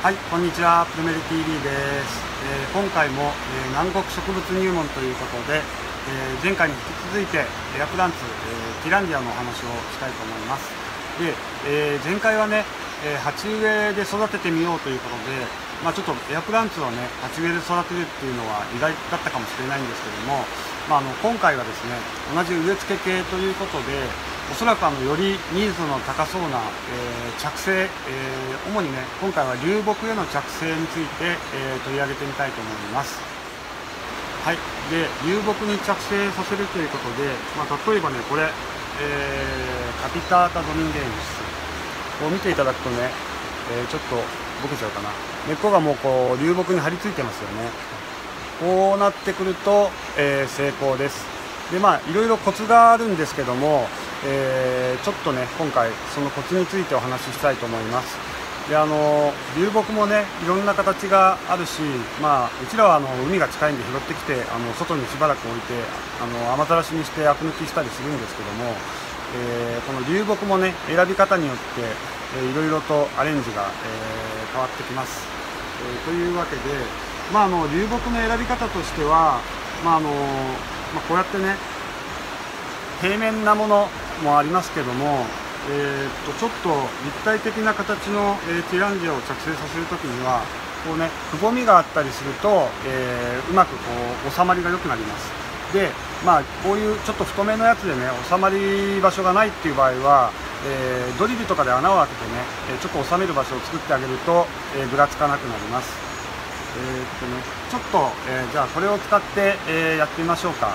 はい、こんにちは、プルメリ TV です。えー今回も、えー南国植物入門ということで、えー前回に引き続いてエアプランツ、えーティランディアのお話をしたいと思います。で、えー前回はね、えー鉢植えで育ててみようということで、まあ、ちょっとエアプランツをね、鉢植えで育てるっていうのは意外だったかもしれないんですけども、まあ、あの今回はですね、同じ植え付け系ということで、おそらくあのよりニーズの高そうな、えー着生、えー主にね今回は流木への着生について、えー取り上げてみたいと思います。はい。で流木に着生させるということで、まあ、例えばねこれ、えーカピタータドミンゲンスこう見ていただくとね、えーちょっとボケちゃうかな。根っこがもうこう流木に張り付いてますよね。こうなってくると、えー成功です。でまあいろいろコツがあるんですけども、えーちょっとね今回そのコツについてお話ししたいと思います。であの流木もねいろんな形があるしまあうちらはあの海が近いんで拾ってきてあの外にしばらく置いてあの雨ざらしにしてアク抜きしたりするんですけども、えーこの流木もね選び方によって、えーいろいろとアレンジが、えー変わってきます、えーというわけでまああの流木の選び方としてはまああのまあ、こうやってね平面なものもありますけども、えーとちょっと立体的な形の、えーティランジアを着生させるときにはこうねくぼみがあったりすると、えーうまくこう収まりが良くなります。でまあこういうちょっと太めのやつでね収まり場所がないっていう場合は、えードリルとかで穴を開けてね、ちょっと収める場所を作ってあげると、えーぐらつかなくなります。えっとねちょっと、えじゃあこれを使って、えやってみましょうか。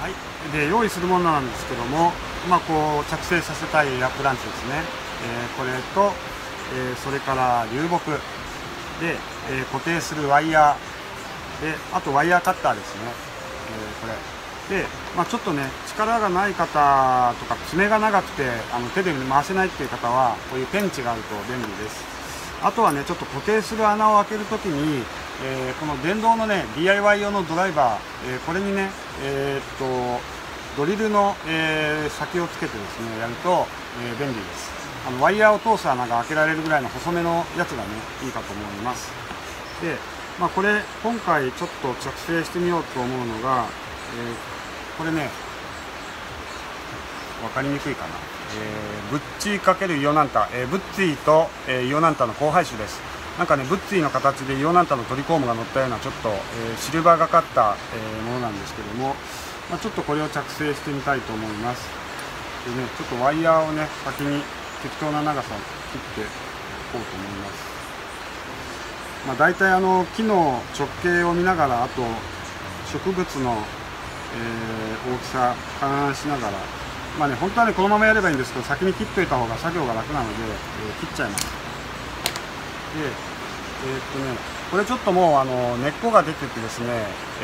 はい、で用意するものなんですけども、まあ、こう着生させたいエアプランツですね、えーこれと、えーそれから流木で、えー固定するワイヤー。であとワイヤーカッターですね、えこれ。で、まあ、ちょっとね力がない方とか爪が長くてあの手で回せないっていう方はこういうペンチがあると便利です。あとはねちょっと固定する穴を開けるときに、えーこの電動のね DIY 用のドライバー、えこれにねえっとドリルの、えー先をつけてですねやると、えー便利です。あのワイヤーを通す穴が開けられるぐらいの細めのやつがねいいかと思います。で、まあ、これ今回ちょっと着生してみようと思うのが、えーこれね分かりにくいかな、えーブッチー×イオナンタ、えーブッツィと、えーイオナンタの交配種です。なんかねブッツィの形でイオナンタのトリコームが乗ったようなちょっと、えシルバーがかった、えものなんですけども、まあ、ちょっとこれを着生してみたいと思います。でねちょっとワイヤーをね先に適当な長さを切っていこうと思います。まあ、大体あの木の直径を見ながらあと植物の、え大きさ勘案しながらまあね本当はねこのままやればいいんですけど先に切っといた方が作業が楽なので、え切っちゃいます。でえーっとねこれちょっともうあの根っこが出ててですね、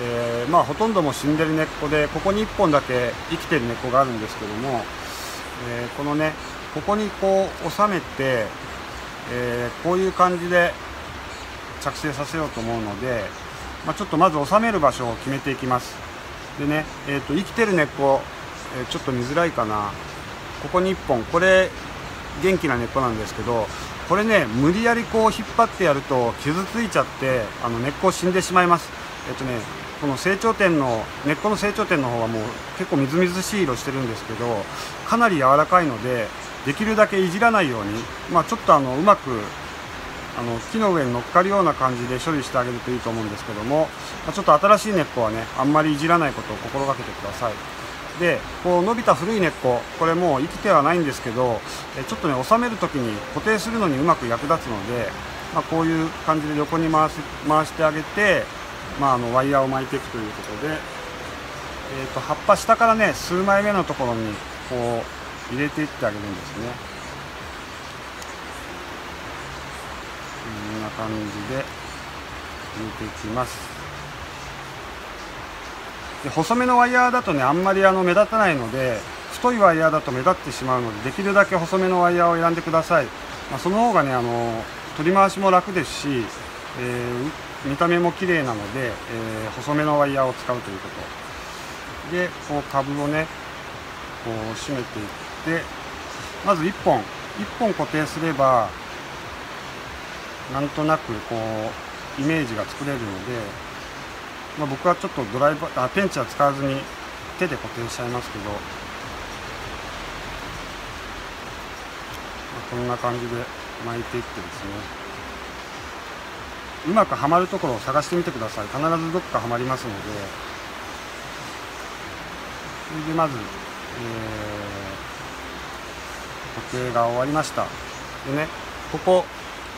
えーまあほとんども死んでる根っこでここに1本だけ生きてる根っこがあるんですけども、えーこのねここにこう収めて、えこういう感じで着生させようと思うので、まあ、ちょっとまず収める場所を決めていきます。でね、えー、と生きてる根っこ、えちょっと見づらいかな。ここに1本。これ元気な根っこなんですけどこれね無理やりこう引っ張ってやると傷ついちゃってあの根っこ死んでしまいます。えっ、とねこの成長点の根っこの成長点の方はもう結構みずみずしい色してるんですけどかなり柔らかいのでできるだけいじらないように、まあ、ちょっとあのうまくあの木の上に乗っかるような感じで処理してあげるといいと思うんですけども、まあちょっと新しい根っこはねあんまりいじらないことを心がけてください。でこう伸びた古い根っここれもう生きてはないんですけどちょっとね収める時に固定するのにうまく役立つので、まあ、こういう感じで横に回す回してあげて、まあ、あのワイヤーを巻いていくということで、えー、と葉っぱ下からね数枚目のところにこう入れていってあげるんですね。こんな感じで入れていきます。で細めのワイヤーだとねあんまりあの目立たないので太いワイヤーだと目立ってしまうのでできるだけ細めのワイヤーを選んでください、まあ、その方がねあの取り回しも楽ですし、えー見た目も綺麗なので、えー細めのワイヤーを使うということ。でこう株をねこう締めていってまず1本1本固定すればなんとなくこうイメージが作れるので、まあ、僕はちょっとドライバーあペンチは使わずに手で固定しちゃいますけど、まあ、こんな感じで巻いていってですね。うまくはまるところを探してみてください。必ずどこかはまりますので。それでまず、えー、固定が終わりました。でねここ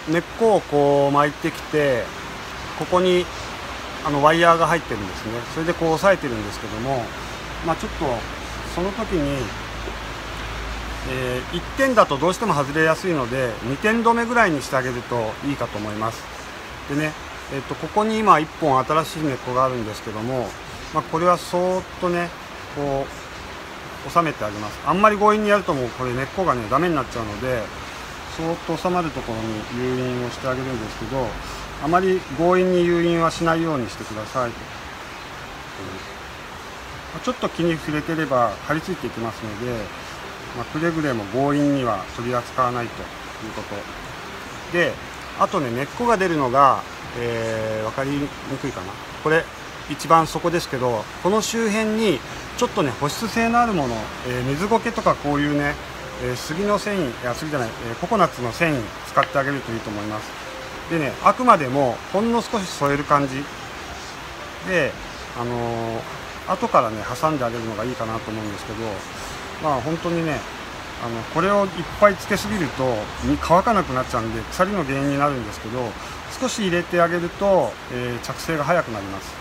根っこをこう巻いてきてここにあのワイヤーが入ってるんですね。それでこう押さえてるんですけどもまあちょっとその時に、えー、1点だとどうしても外れやすいので2点止めぐらいにしてあげるといいかと思います。でね、えーと、ここに今1本新しい根っこがあるんですけども、まあ、これはそーっとねこう収めてあげます。あんまり強引にやるともうこれ根っこがねダメになっちゃうのでそーっと収まるところに誘引をしてあげるんですけどあまり強引に誘引はしないようにしてください。ちょっと気に触れてれば張り付いていきますので、まあ、くれぐれも強引には取り扱わないということ。であとね根っこが出るのが、えー、分かりにくいかな。これ一番底ですけどこの周辺にちょっとね保湿性のあるもの、えー、水苔とかこういうね、えー、杉の繊維いや杉じゃない、えココナッツの繊維使ってあげるといいと思います。でねあくまでもほんの少し添える感じ。であのー、後からね挟んであげるのがいいかなと思うんですけどまあ本当にねあのこれをいっぱいつけすぎると乾かなくなっちゃうんで腐りの原因になるんですけど少し入れてあげると、えー、着生が早くなります。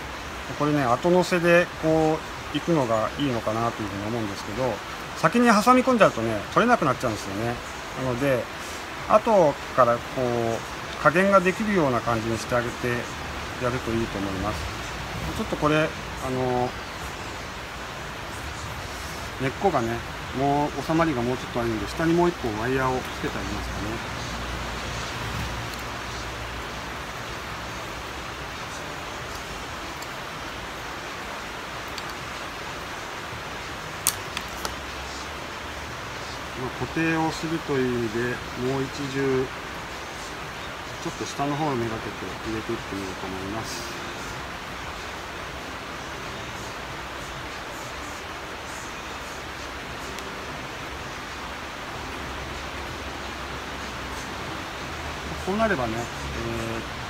これね後乗せでこういくのがいいのかなというふうに思うんですけど先に挟み込んじゃうとね取れなくなっちゃうんですよね。なので後からこう加減ができるような感じにしてあげてやるといいと思います。ちょっとこれあの根っこがねもう収まりがもうちょっとあるんで下にもう1個ワイヤーをつけてありますかね。固定をするという意味でもう一重ちょっと下の方をめがけて入れていってみようと思います。こうなればね、えー、っ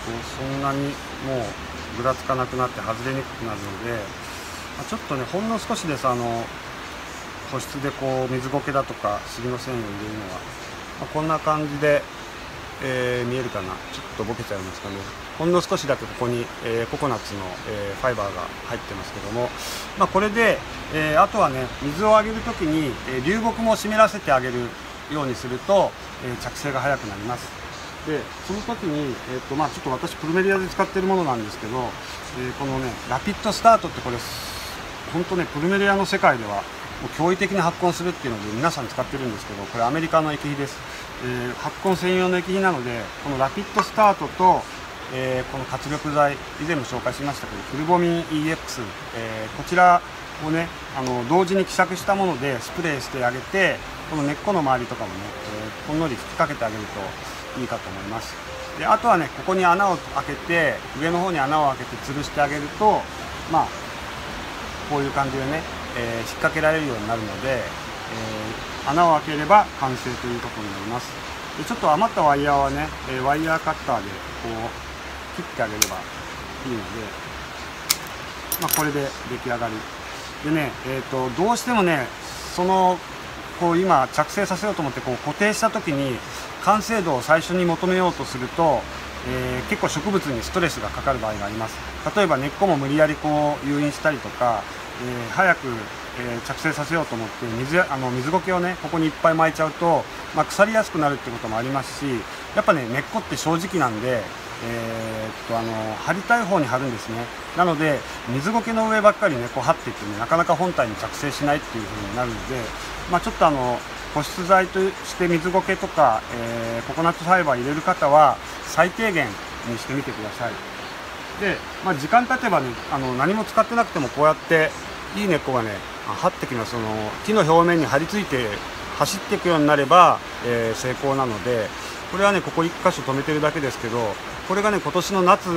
とそんなにもうぐらつかなくなって外れにくくなるのでちょっとねほんの少しです。あの保湿でこう水苔だとか杉の繊維を入れるのは、まあ、こんな感じでえー、見えるかな？ちょっとボケちゃいますかね。ほんの少しだけここに、えー、ココナッツの、えー、ファイバーが入ってますけども、まあ、これで、えあとはね水をあげる時に、え流木も湿らせてあげるようにすると、え着生が早くなります。でその時に、えーとまあ、ちょっと私プルメリアで使ってるものなんですけど、えこのねラピッドスタートってこれ本当ねプルメリアの世界ではもう驚異的に発根するっていうので皆さん使ってるんですけどこれアメリカの液肥です。えー、発根専用の液肥なのでこのラピッドスタートと、えー、この活力剤以前も紹介しましたけどフルボミン EX、えー、こちらをねあの同時に希釈したものでスプレーしてあげてこの根っこの周りとかもね、えほんのり吹きかけてあげるといいかと思います。であとはねここに穴を開けて上の方に穴を開けて吊るしてあげるとまあこういう感じでね、え引っ掛けられるようになるので、え穴を開ければ完成ということになります。でちょっと余ったワイヤーはね、えワイヤーカッターでこう切ってあげればいいので、まあ、これで出来上がり。でね、えーと、どうしてもねそのこう今着生させようと思ってこう固定した時に完成度を最初に求めようとすると、えー、結構植物にストレスがかかる場合があります。例えば根っこも無理やりこう誘引したりとか、えー、早くえー、着生させようと思って水あの水苔をねここにいっぱい巻いちゃうと、まあ、腐りやすくなるってこともありますしやっぱね根っこって正直なんで、えー、っとあの張りたい方に張るんですね。なので水苔の上ばっかりねこう張っていってねなかなか本体に着生しないっていう風になるので、まあ、ちょっとあの保湿剤として水苔とか、えー、ココナッツファイバー入れる方は最低限にしてみてください。で、まあ、時間経てばねあの何も使ってなくてもこうやっていい根っこがね張ってきますその木の表面に張り付いて走っていくようになれば、えー、成功なので、これはねここ1箇所止めてるだけですけどこれがね今年の夏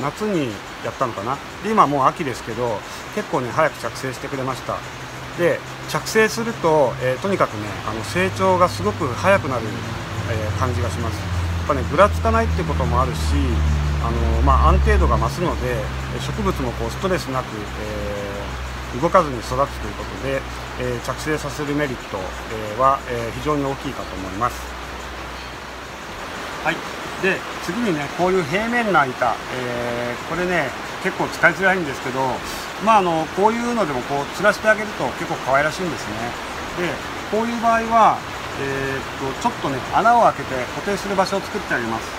夏にやったのかな。で今もう秋ですけど結構ね早く着生してくれました。で着生すると、えー、とにかくねあの成長がすごく早くなる、えー、感じがします。やっぱねぐらつかないってこともあるしあの、まあ、安定度が増すので植物もこうストレスなく、えー、動かずに育つということで、え着生させるメリット、えは、え非常に大きいかと思います。はい。で次にねこういう平面な板、えーこれね結構使いづらいんですけどまああのこういうのでもこう吊らしてあげると結構可愛らしいんですね。でこういう場合は、えー、っとちょっとね穴を開けて固定する場所を作ってあげます。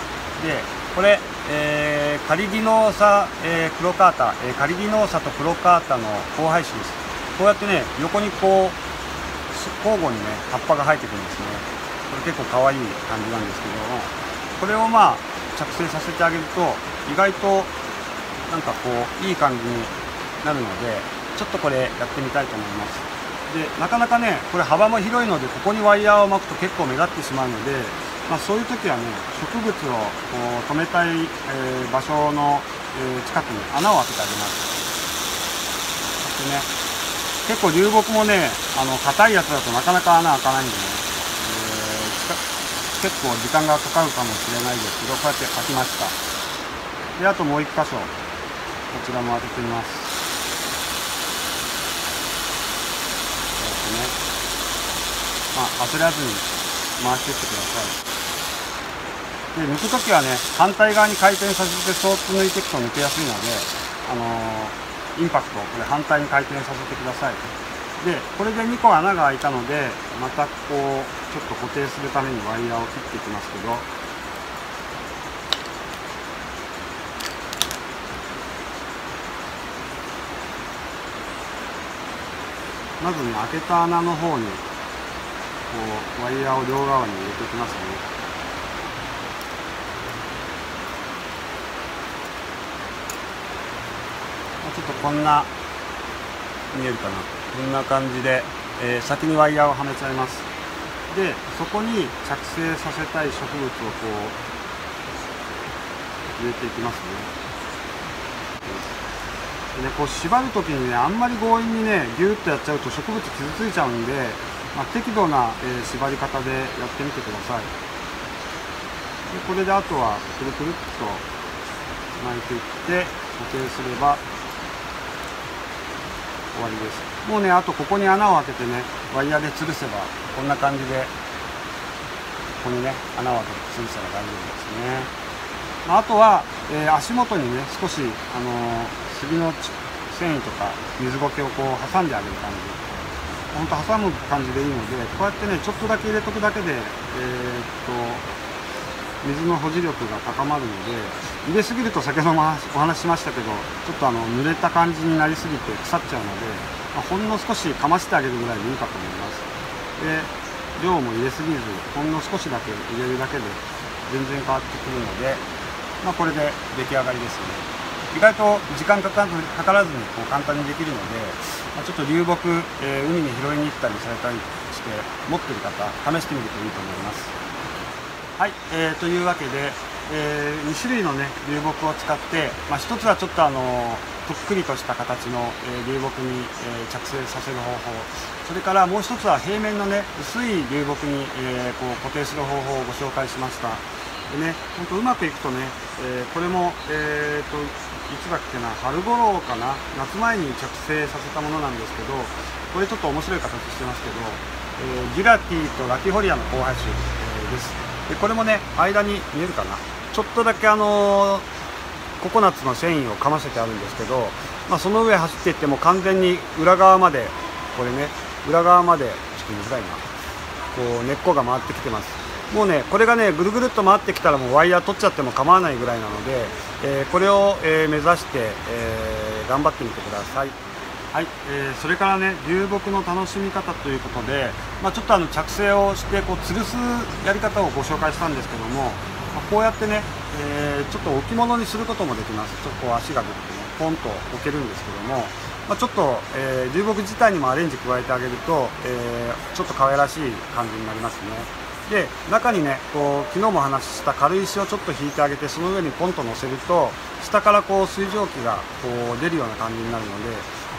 でこれ、えー、カリギノーサ、えー、クロカータ、えー、カリギノーサとクロカータの交配種です。こうやってね横にこう交互にね葉っぱが生えてくるんですね。これ結構可愛い感じなんですけども。これをまあ着生させてあげると意外となんかこういい感じになるのでちょっとこれやってみたいと思います。でなかなかねこれ幅も広いのでここにワイヤーを巻くと結構目立ってしまうので、まあ、そういう時はね植物をこう止めたい、えー、場所の、えー、近くに穴を開けてあげます。そしてね結構流木もねあの硬いやつだとなかなか穴開かないんでね、えー、結構時間がかかるかもしれないです。けどこうやって開きました。であともう1箇所こちらも当ててみます。ねまあ焦らずに回していってください。で抜く時はね反対側に回転させてそーっと抜いていくと抜けやすいのであのー、インパクトこれ反対に回転させてくださいでこれで2個穴が開いたのでまたこうちょっと固定するためにワイヤーを切っていきますけど。まずね開けた穴の方にこうワイヤーを両側に入れていきますね。ちょっとこんな見えるかな。こんな感じで、えー、先にワイヤーをはめちゃいます。でそこに着生させたい植物をこう入れていきますね。ね、こう縛る時にねあんまり強引にねギュッとやっちゃうと植物傷ついちゃうんで、まあ、適度な、えー、縛り方でやってみてください。でこれであとはくるくるっと巻いていって固定すれば終わりです。もうねあとここに穴を開けてねワイヤーで吊るせばこんな感じでここにね穴を開けて吊るせば大丈夫ですね。あとは、えー、足元にね少し、あのー、杉の繊維とか水苔をこう挟んであげる感じ。ほんと挟む感じでいいのでこうやってねちょっとだけ入れとくだけで、えー、っと水の保持力が高まるので入れすぎると先ほどもお話ししましたけどちょっとあの濡れた感じになりすぎて腐っちゃうので、まあ、ほんの少しかましてあげるぐらいでいいかと思います。で量も入れすぎずほんの少しだけ入れるだけで全然変わってくるのでまあ、これで出来上がりですね。意外と時間かからずにこう簡単にできるので、ま、ちょっと流木、えー、海に拾いに行ったりされたりして持ってる方試してみるといいと思います。はい、えー、というわけで、えー、2種類のね流木を使って、まあ、1つはちょっとあのとっくりとした形の、え流木に、え着生させる方法。それからもう1つは平面のね薄い流木に、えこう固定する方法をご紹介しました。でね、本当うまくいくとね、えー、これも、えーと、いつだっけな、春頃かな、夏前に着生させたものなんですけど、これちょっと面白い形してますけど、えー、ギラティとラティホリアの交配種、えー、です。で。これもね、間に見えるかな、ちょっとだけあのー、ココナッツの繊維をかませてあるんですけど、まあ、その上走っていっても完全に裏側まで、これね、裏側まで、ちょっと見づらいな、こう根っこが回ってきてます。もうねこれがねぐるぐるっと回ってきたらもうワイヤー取っちゃっても構わないぐらいなので、えー、これを、えー、目指して、え、頑張ってみてください。はい、えー、それからね流木の楽しみ方ということで、まあ、ちょっとあの着生をしてこう吊るすやり方をご紹介したんですけども、まあ、こうやってね、えー、ちょっと置物にすることもできます。ちょっとこう足が出てねポンと置けるんですけども、まあ、ちょっと、えー、流木自体にもアレンジ加えてあげると、え、ちょっと可愛らしい感じになりますね。で中にねこう昨日もお話しした軽石をちょっと引いてあげてその上にポンと乗せると下からこう水蒸気がこう出るような感じになるので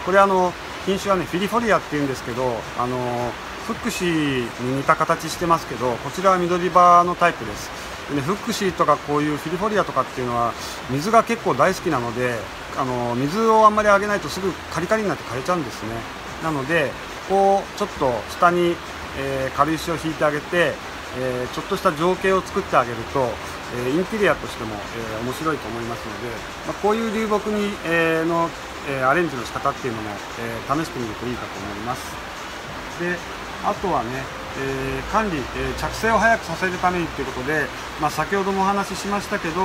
これあの品種はねフィリフォリアっていうんですけどあのフックシーに似た形してますけどこちらは緑葉のタイプです。で、ね、フックシーとかこういうフィリフォリアとかっていうのは水が結構大好きなのであの水をあんまりあげないとすぐカリカリになって枯れちゃうんですね。なのでこうちょっと下に、えー、軽石を引いてあげてえー、ちょっとした情景を作ってあげると、えー、インテリアとしても、え、面白いと思いますので、まあ、こういう流木に、えー、の、えアレンジの仕方っていうのも、え試してみるといいかと思います。であとはね、え管理、え着生を早くさせるためにということで、まあ、先ほどもお話ししましたけど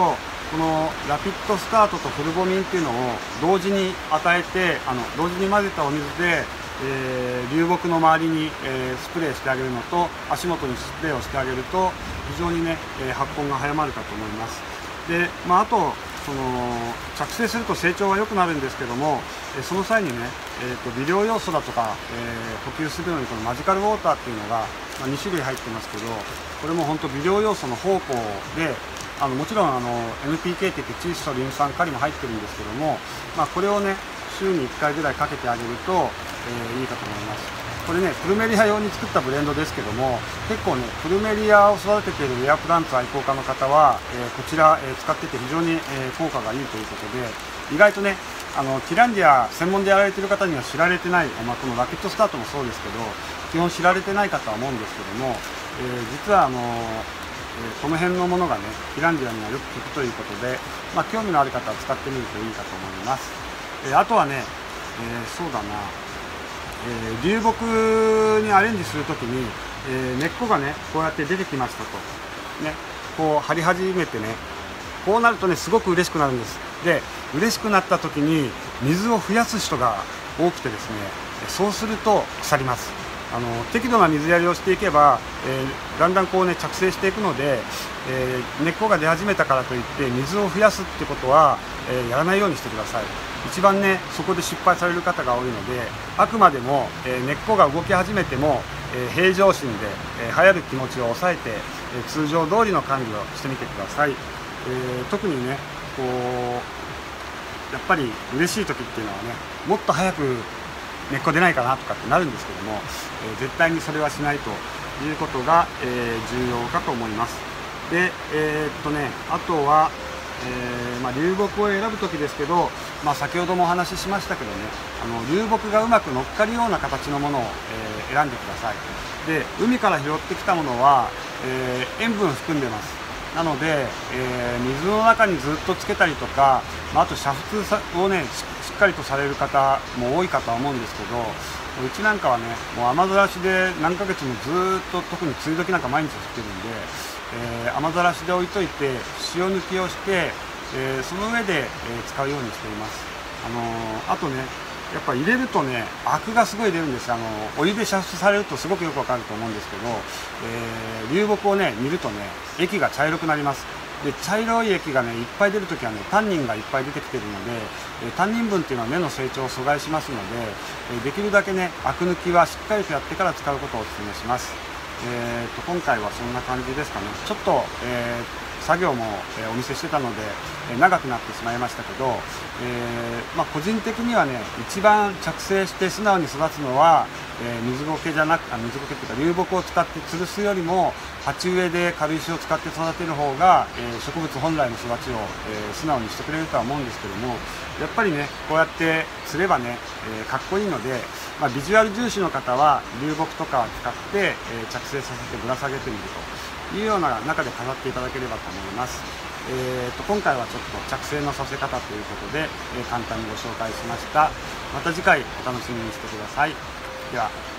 このラピッドスタートとフルボミンっていうのを同時に与えてあの同時に混ぜたお水でえー、流木の周りに、えー、スプレーしてあげるのと足元にスプレーをしてあげると非常にね、えー、発根が早まるかと思います。で、まあ、あとその着生すると成長が良くなるんですけども、その際にね、えーと、微量要素だとか、え補給するのにこのマジカルウォーターっていうのが、まあ、2種類入ってますけどこれも本当微量要素の方向であのもちろんあの NPK っていって窒素リン酸カリも入ってるんですけども、まあ、これをね週に1回ぐらいかけてあげると、えー、いいかと思います。これねプルメリア用に作ったブレンドですけども結構ねプルメリアを育てているウェアプランツ愛好家の方は、えー、こちら、えー、使ってて非常に、え効果がいいということで意外とねあのティランディア専門でやられている方には知られてない、まあ、このラケットスタートもそうですけど基本知られてないかとは思うんですけども、え実はあのえこの辺のものがねティランディアにはよく効くということで、まあ、興味のある方は使ってみるといいかと思います、えあとはね、えそうだな。えー、流木にアレンジする時に、えー、根っこがねこうやって出てきましたと。ねこう張り始めてねこうなるとねすごく嬉しくなるんです。で嬉しくなった時に水を増やす人が多くてですねそうすると腐ります。あの適度な水やりをしていけば、えー、だんだんこうね着生していくので、えー、根っこが出始めたからといって水を増やすってことは、えー、やらないようにしてください。一番ねそこで失敗される方が多いのであくまでも、え根っこが動き始めても、え平常心で、え流行る気持ちを抑えて、え通常通りの管理をしてみてください、え特にねこうやっぱり嬉しい時っていうのはねもっと早く根っこ出ないかなとかってなるんですけども、え、絶対にそれはしないということが、え、重要かと思います。でえー、っとねあとは、えまあ、流木を選ぶ時ですけど、まあ、先ほどもお話ししましたけどねあの流木がうまく乗っかるような形のものを、え選んでください。で海から拾ってきたものは、え塩分含んでます。なので、え水の中にずっとつけたりとか、まあ、と煮沸をねしっかりとされる方も多いかとは思うんですけどうちなんかはねもう雨ざらしで何ヶ月もずっと特に梅雨時なんか毎日降ってるんで、えー、雨ざらしで置いといて塩抜きをして、えー、その上で、え使うようにしています、あの、あとねやっぱ入れるとねアクがすごい出るんです。あのお湯で煮沸されるとすごくよくわかると思うんですけど、え流木をね煮るとね液が茶色くなります。で茶色い液がねいっぱい出るときはねタンニンがいっぱい出てきてるので、えタンニン分っていうのは根の成長を阻害しますので、えできるだけねアク抜きはしっかりとやってから使うことをお勧めします、えーと、今回はそんな感じですかね。ちょっと、えー作業も、えお見せしてたので、え長くなってしまいましたけど、えー、まあ、個人的にはね一番着生して素直に育つのは、えー、水苔じゃなくあ水苔っていうか流木を使って吊るすよりも鉢植えで軽石を使って育てる方が、えー、植物本来の育ちを、え素直にしてくれるとは思うんですけどもやっぱりねこうやって釣ればね、えかっこいいので、まあ、ビジュアル重視の方は流木とかを使って、え着生させてぶら下げてみると。いうような中で飾っていただければと思います。えーと、今回はちょっと着生のさせ方ということで、えー、簡単にご紹介しました。また次回お楽しみにしてください。では。